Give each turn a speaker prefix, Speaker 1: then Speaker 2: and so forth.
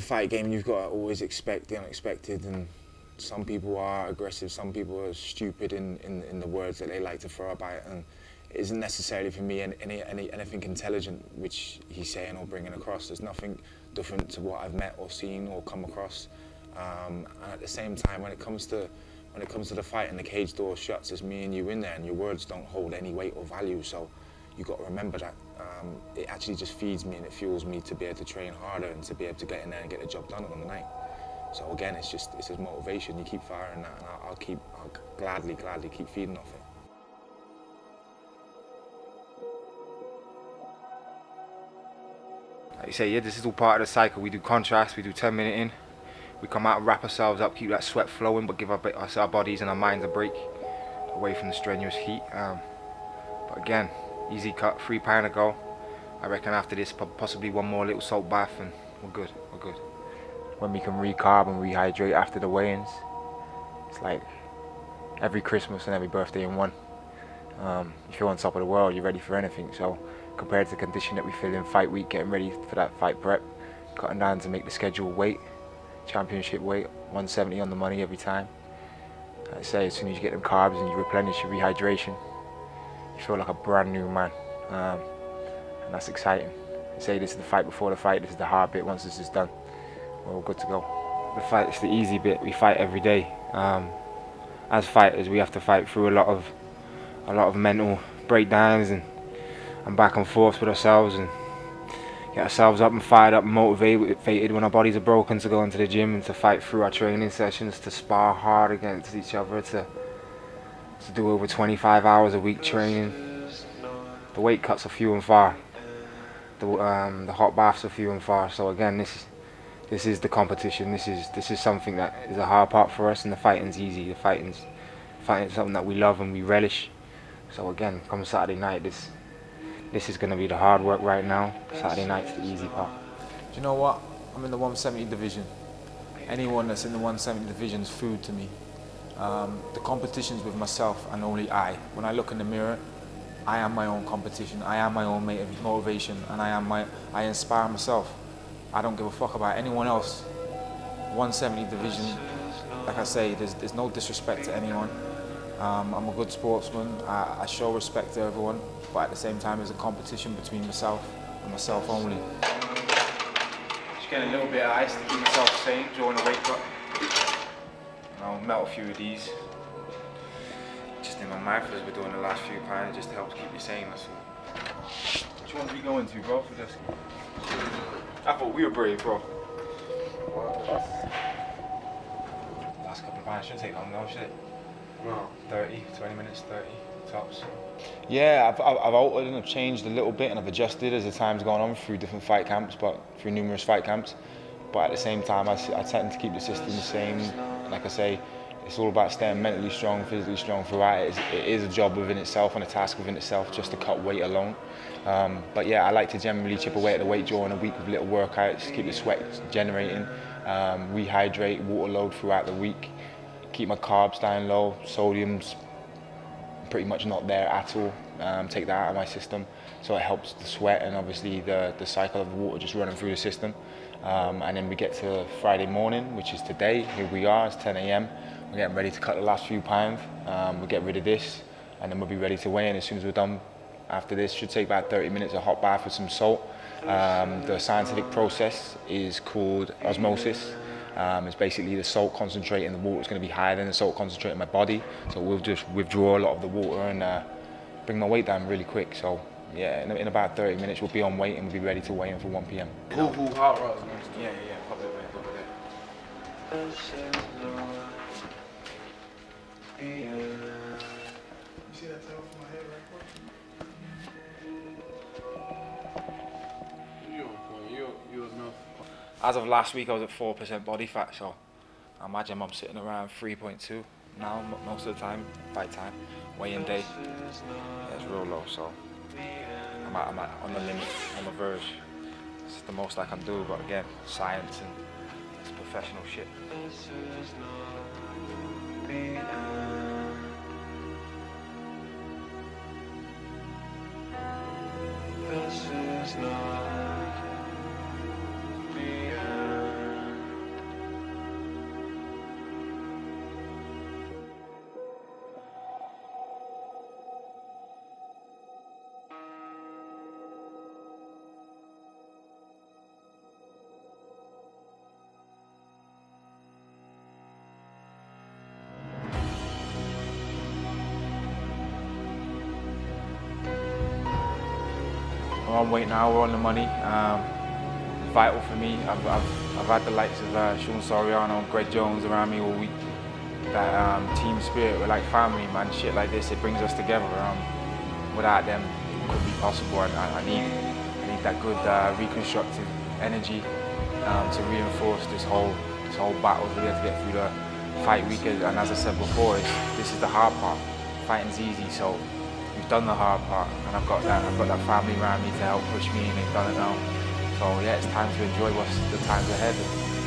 Speaker 1: fight game, you've got to always expect the unexpected, and some people are aggressive, some people are stupid in, in, in the words that they like to throw about it, and it isn't necessarily for me any, any, anything intelligent which he's saying or bringing across. There's nothing different to what I've met or seen or come across. Um, and at the same time, when it comes to when it comes to the fight and the cage door shuts, it's me and you in there, and your words don't hold any weight or value. So you've got to remember that um, it actually just feeds me and it fuels me to be able to train harder and to be able to get in there and get the job done on the night. So again, it's just it's his motivation. You keep firing that, and I'll, I'll keep I'll gladly, gladly keep feeding off it.
Speaker 2: Like you say, yeah, this is all part of the cycle. We do contrast, we do 10 minute in, we come out wrap ourselves up, keep that sweat flowing, but give our, our bodies and our minds a break away from the strenuous heat. Um, but again, easy cut, three pound to go. I reckon after this, possibly one more little salt bath, and we're good. We're good. When we can recarb and rehydrate after the weigh-ins, it's like every Christmas and every birthday in one. Um, you feel on top of the world. You're ready for anything. So compared to the condition that we feel in fight week, getting ready for that fight prep, cutting down to make the schedule weight, championship weight, 170 on the money every time. I say as soon as you get them carbs and you replenish your rehydration, you feel like a brand new man. Um, and that's exciting. I say this is the fight before the fight, this is the hard bit. Once this is done, we're all good to go. The fight is the easy bit. We fight every day. Um, as fighters, we have to fight through a lot of a lot of mental breakdowns and and back and forth with ourselves and get ourselves up and fired up and motivated when our bodies are broken to go into the gym and to fight through our training sessions, to spar hard against each other, to to do over 25 hours a week training. The weight cuts are few and far. The um, the hot baths are few and far. So again, this is this is the competition. This is this is something that is a hard part for us, and the fighting's easy. The fighting's fighting's something that we love and we relish. So again, come Saturday night, this this is going to be the hard work right now. Saturday night's the easy part.
Speaker 3: Do you know what? I'm in the 170 division. Anyone that's in the 170 division is food to me. Um, the competition's with myself and only I. When I look in the mirror, I am my own competition. I am my own motivation, and I am my. I inspire myself. I don't give a fuck about anyone else. 170 division, like I say, there's, there's no disrespect to anyone. Um, I'm a good sportsman. I, I, show respect to everyone, but at the same time, it's a competition between myself and myself only. Just getting a little bit of ice to keep myself sane during the weight cut. And I'll melt a few of these. Just in my mouth as we're doing the last few pounds, just to help keep you sane. That's all. Which one are we going to, bro, for this? I thought we were brave, bro. Last couple of pounds shouldn't take long, no shit. No. 30, 20 minutes, 30 tops.
Speaker 1: Yeah, I've, I've altered and I've changed a little bit and I've adjusted as the time's gone on through different fight camps, but through numerous fight camps. But at the same time, I, I tend to keep the system the same. Like I say, it's all about staying mentally strong, physically strong throughout. It is, it is a job within itself and a task within itself just to cut weight alone. Um, but yeah, I like to generally chip away at the weight during a week with little workouts, keep the sweat generating, um, rehydrate, water load throughout the week keep my carbs down low, sodium's pretty much not there at all. Um, take that out of my system, so it helps the sweat and obviously the, the cycle of the water just running through the system. Um, and then we get to Friday morning, which is today. Here we are, it's 10 a.m. We're getting ready to cut the last few pounds. Um, we'll get rid of this, and then we'll be ready to weigh in as soon as we're done. After this, should take about 30 minutes, a hot bath with some salt. Um, the scientific process is called osmosis. Um, it's basically the salt concentrate in the water is going to be higher than the salt concentrate in my body, so we'll just withdraw a lot of the water and uh, bring my weight down really quick. So yeah, in, in, about 30 minutes we'll be on weight and we'll be ready to weigh in for 1 p.m.
Speaker 3: Cool, cool, hot rods. Yeah, yeah, yeah. Pop it back over there. as of last week, I was at 4% body fat, so I imagine I'm sitting around 3.2 now, most of the time, by time, weigh-in day. Yeah, it's real low, so I'm, at, I'm at, on the limit, on the verge. It's the most I can do, but again, science and it's professional shit.
Speaker 1: We're on weight now, we're on the money. Um, vital for me. I've, I've, I've had the likes of uh, Sean Soriano, Greg Jones around me all week. That um, team spirit, we're like family, man. Shit like this, it brings us together. Um, without them, it couldn't be possible. I, I need, I need that good uh, reconstructive energy um, to reinforce this whole, this whole battle to get to get through the fight week. And as I said before, this is the hard part. Fighting's easy, so done the hard part, and I've got that. I've got that family around me to help push me, and they've done it now. So yeah, it's time to enjoy what's the times ahead.